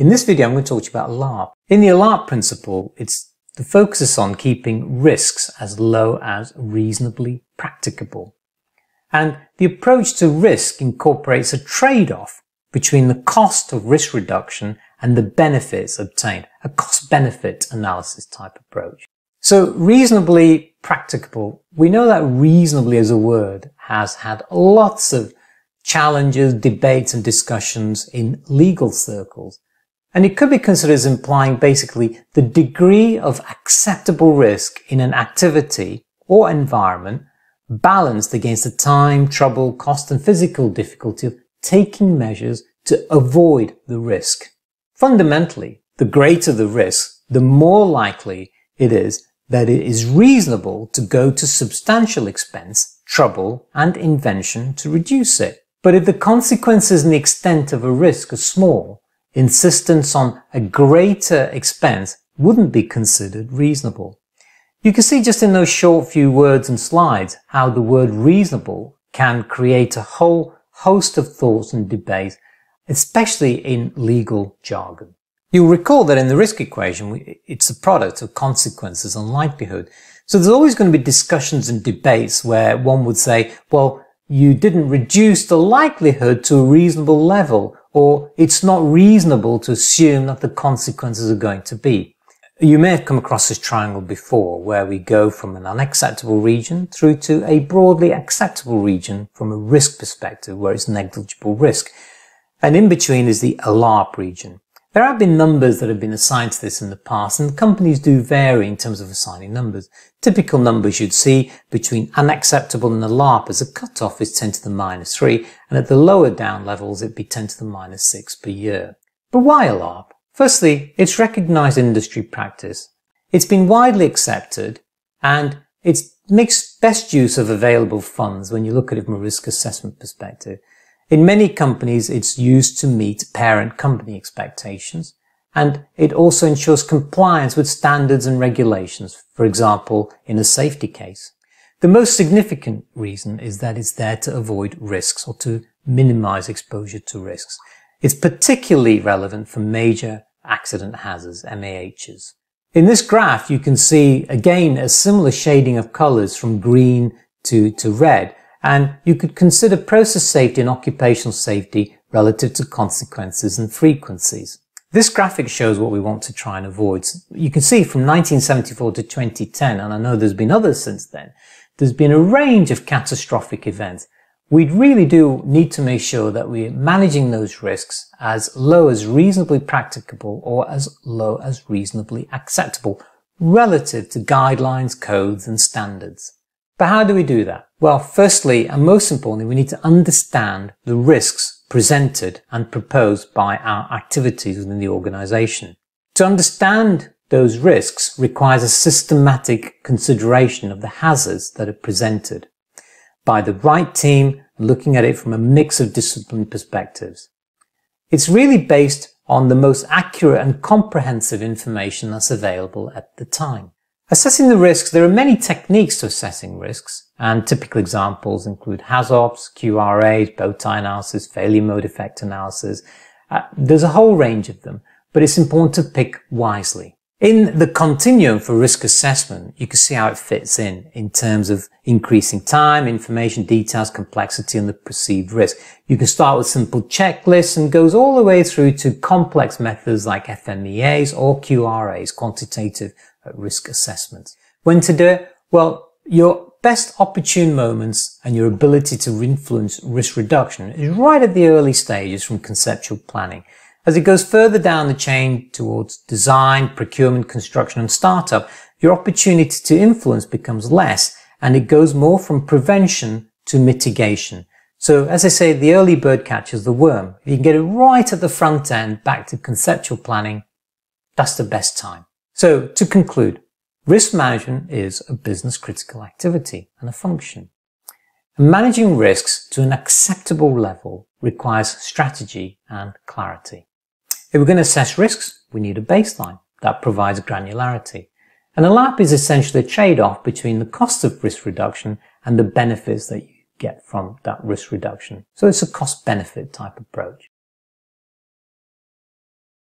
In this video, I'm going to talk to you about ALARP. In the ALARP principle, it's the focus is on keeping risks as low as reasonably practicable. And the approach to risk incorporates a trade-off between the cost of risk reduction and the benefits obtained, a cost-benefit analysis type approach. So reasonably practicable, we know that reasonably as a word has had lots of challenges, debates and discussions in legal circles. And it could be considered as implying basically the degree of acceptable risk in an activity or environment balanced against the time, trouble, cost and physical difficulty of taking measures to avoid the risk. Fundamentally, the greater the risk, the more likely it is that it is reasonable to go to substantial expense, trouble, and invention to reduce it. But if the consequences and the extent of a risk are small, insistence on a greater expense wouldn't be considered reasonable. You can see just in those short few words and slides how the word reasonable can create a whole host of thoughts and debates, especially in legal jargon. You'll recall that in the risk equation, it's a product of consequences and likelihood. So there's always going to be discussions and debates where one would say, well, you didn't reduce the likelihood to a reasonable level, or it's not reasonable to assume that the consequences are going to be. You may have come across this triangle before, where we go from an unacceptable region through to a broadly acceptable region from a risk perspective, where it's negligible risk. And in between is the ALARP region. There have been numbers that have been assigned to this in the past, and companies do vary in terms of assigning numbers. Typical numbers you'd see between unacceptable and the ALARP as a cutoff is 10 to the minus 3, and at the lower down levels it'd be 10 to the minus 6 per year. But why ALARP? Firstly, it's recognized industry practice. It's been widely accepted, and it makes best use of available funds when you look at it from a risk assessment perspective. In many companies, it's used to meet parent company expectations, and it also ensures compliance with standards and regulations, for example, in a safety case. The most significant reason is that it's there to avoid risks or to minimize exposure to risks. It's particularly relevant for major accident hazards, MAHs. In this graph, you can see again a similar shading of colors from green to, to red, and you could consider process safety and occupational safety relative to consequences and frequencies. This graphic shows what we want to try and avoid. You can see from 1974 to 2010, and I know there's been others since then, there's been a range of catastrophic events. We really do need to make sure that we're managing those risks as low as reasonably practicable or as low as reasonably acceptable relative to guidelines, codes and standards. But how do we do that? Well, firstly, and most importantly, we need to understand the risks presented and proposed by our activities within the organization. To understand those risks requires a systematic consideration of the hazards that are presented by the right team looking at it from a mix of discipline perspectives. It's really based on the most accurate and comprehensive information that's available at the time. Assessing the risks, there are many techniques to assessing risks, and typical examples include HAZOPs, QRAs, bow analysis, failure mode effect analysis. Uh, there's a whole range of them, but it's important to pick wisely. In the continuum for risk assessment, you can see how it fits in, in terms of increasing time, information, details, complexity, and the perceived risk. You can start with simple checklists and goes all the way through to complex methods like FMEAs or QRAs, quantitative risk assessment. When to do it? Well, your best opportune moments and your ability to influence risk reduction is right at the early stages from conceptual planning. As it goes further down the chain towards design, procurement, construction and startup, your opportunity to influence becomes less and it goes more from prevention to mitigation. So as I say, the early bird catches the worm. If you can get it right at the front end back to conceptual planning, that's the best time. So to conclude, risk management is a business critical activity and a function. Managing risks to an acceptable level requires strategy and clarity. If we're going to assess risks, we need a baseline that provides granularity. And ALARP is essentially a trade-off between the cost of risk reduction and the benefits that you get from that risk reduction. So it's a cost benefit type approach.